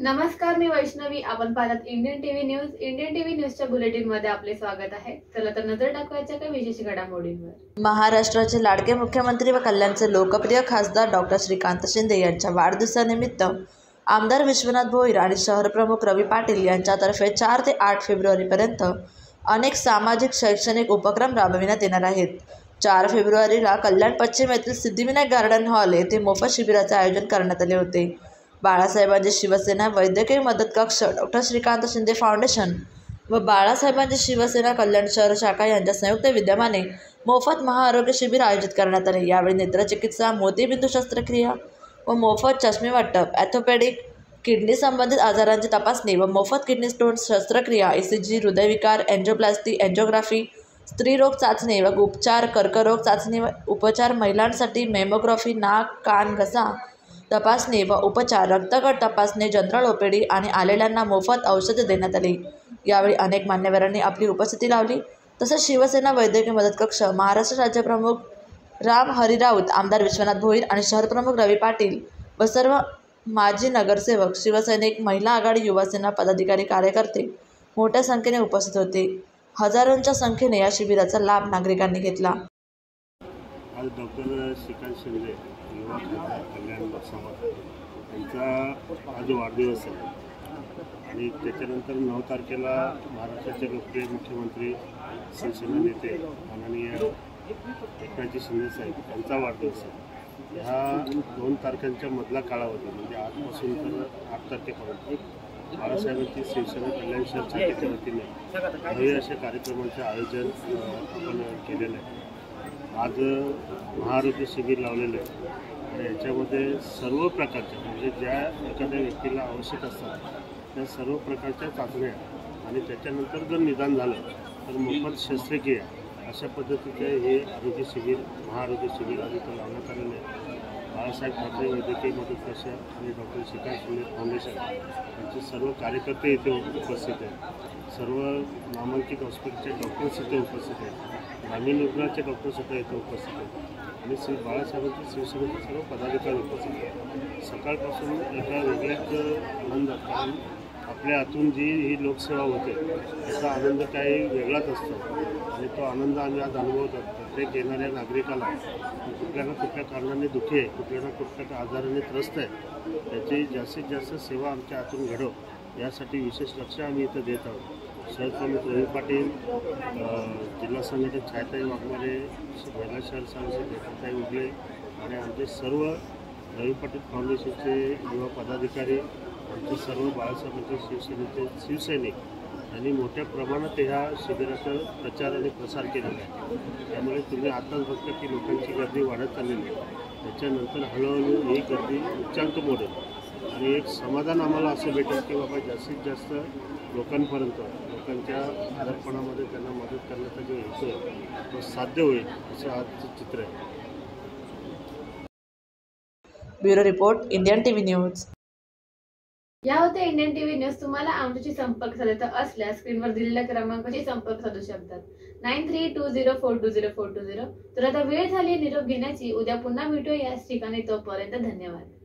नमस्कार मी वैष्णवी. आपण पाहतात Indian TV news. Indian TV न्यूजच्या बुलेटिनमध्ये आपले स्वागत आहे. चला तर नजर टाकवायच्या काही विशेष घडामोडींवर. महाराष्ट्राचे लाडके मुख्यमंत्री व कल्याणचे लोकप्रिय खासदार डॉक्टर श्रीकांत शिंदे यांच्या वाढदिवसानिमित्त आमदार विश्वनाथ भोईर आणि शहरप्रमुख रवी पाटील यांच्यातर्फे चार ते आठ फेब्रुवारीपर्यंत अनेक सामाजिक शैक्षणिक उपक्रम राबविण्यात येणार आहेत. चार फेब्रुवारीला कल्याण पश्चिम येथील सिद्धिविनायक गार्डन हॉल येथे मोफत शिबिराचे आयोजन करण्यात आले होते. बाळासाहेबांची शिवसेना वैद्यकीय मदत कक्ष डॉक्टर श्रीकांत शिंदे फाउंडेशन व बाळासाहेबांची शिवसेना कल्याण शहर शाखा यांच्या संयुक्त विद्यमाने मोफत महाआरोग्य शिबिर आयोजित करण्यात आले. यावेळी नेत्रचिकित्सा मोतीबिंदू शस्त्रक्रिया व मोफत चष्मे वाटप ॲथोपॅडिक किडनी संबंधित आजारांची तपासणी व मोफत किडनी स्टोन शस्त्रक्रिया ई सी जी हृदयविकार एन्जिओप्लास्टी एन्जिओग्राफी स्त्रीरोग चाचणी व उपचार कर्करोग चाचणी व उपचार महिलांसाठी मेमोग्राफी नाक कान घसा तपासणी व उपचार रक्तगट तपासणी जनरल ओपीडी आणि आलेल्यांना मोफत औषधे देण्यात आली. यावेळी अनेक मान्यवरांनी आपली उपस्थिती लावली. तसंच शिवसेना वैद्यकीय मदत कक्ष महाराष्ट्र राज्यप्रमुख राम हरी राऊत आमदार विश्वनाथ भोईर आणि शहरप्रमुख रवी पाटील व सर्व माजी नगरसेवक शिवसैनिक महिला आघाडी युवासेना पदाधिकारी कार्यकर्ते मोठ्या संख्येने उपस्थित होते. हजारोंच्या संख्येने या शिबिराचा लाभ नागरिकांनी घेतला. आज डॉक्टर श्रीकांत शिंदे युवा खासदार कल्याण लोकसभा यांचा आज वाढदिवस आहे. आणि त्याच्यानंतर नऊ तारखेला महाराष्ट्राचे लोकप्रिय मुख्यमंत्री शिवसेना नेते माननीय एकनाथजी शिंदे साहेब यांचा वाढदिवस आहे. ह्या दोन तारखांच्या मधला कालावधी म्हणजे आजपासून तर आठ तारखेपर्यंत बाळासाहेबांची शिवसेना कल्याण शहर शाखेच्या वतीने भव्य अशा कार्यक्रमांचं आयोजन आपण केलेलं आहे. आज महाआरोग्य शिबिर लावलेलं आहे. आणि याच्यामध्ये सर्व प्रकारच्या म्हणजे ज्या एखाद्या व्यक्तीला आवश्यक असतात त्या सर्व प्रकारच्या चाचण्या आणि त्याच्यानंतर जर निदान झालं तर मोफत शस्त्रक्रिया अशा पद्धतीचे हे आरोग्य शिबिर महाआरोग्य शिबिर आज इथं लावण्यात आलेलं आहे. बाळासाहेब ठाकरे वैद्यकीय मदत कक्ष आणि डॉक्टर श्रीकांत शिंदे फाउंडेशन यांचे सर्व कार्यकर्ते इथे उपस्थित आहेत. सर्व नामांकित हॉस्पिटलचे डॉक्टर्स इथे उपस्थित आहेत. ग्रामीण रुग्णाचे डॉक्टरसुद्धा इथे उपस्थित आहेत. आणि श्री बाळासाहेबांचे शिवसेनेचे सर्व पदाधिकारी उपस्थित आहेत. सकाळपासून एका वेगळ्याच आनंद कारण आपल्या हातून जी ही लोकसेवा होते त्याचा आनंद काही वेगळाच असतो. आणि तो आनंद आम्ही आज अनुभवतो प्रत्येक येणाऱ्या नागरिकाला कुठल्या ना कुठल्या कारणाने दुखी आहे कुठल्या ना कुठल्या आजाराने त्रस्त आहे त्याची जास्तीत जास्त सेवा आमच्या हातून घडव यासाठी विशेष लक्ष आम्ही इथं देत आहोत. सहप्रमुख रवी पाटील जिल्हा संघटक छायाताई वाघमारे महिला शहर सांगसे नेताताई उगले आणि आमचे सर्व रवी पाटील फाउंडेशनचे युवा पदाधिकारी आमचे सर्व बाळासाहेबांचे शिवसेनेचे शिवसैनिक यांनी मोठ्या प्रमाणात ह्या शिबिराचा प्रचार आणि प्रसार केलेला आहे. त्यामुळे तुम्ही आताच बघता की लोकांची गर्दी वाढत चाललेली आहे. त्याच्यानंतर हळूहळू ही गर्दी उच्चांक मोडेल. आणि एक समाधान आम्हाला असं भेटेल की बाबा जास्तीत जास्त लोकांपर्यंत लोकांच्या आरपणामध्ये त्यांना मदत करण्याचा जो हेतू आहे तो साध्य होईल असं आजचं चित्र आहे. Bureau report Indian T V news. या होत्या इंडियन टीव्ही न्यूज तुम्हाला आमच्याशी संपर्क साधायचा असल्यास स्क्रीनवर दिलेल्या क्रमांकाशी संपर्क साधू शकतात. Nine three two zero four two zero four two zero. तर आता वेळ झाली निरोप घेण्याची. उद्या पुन्हा भेटूया याच ठिकाणी तोपर्यंत धन्यवाद.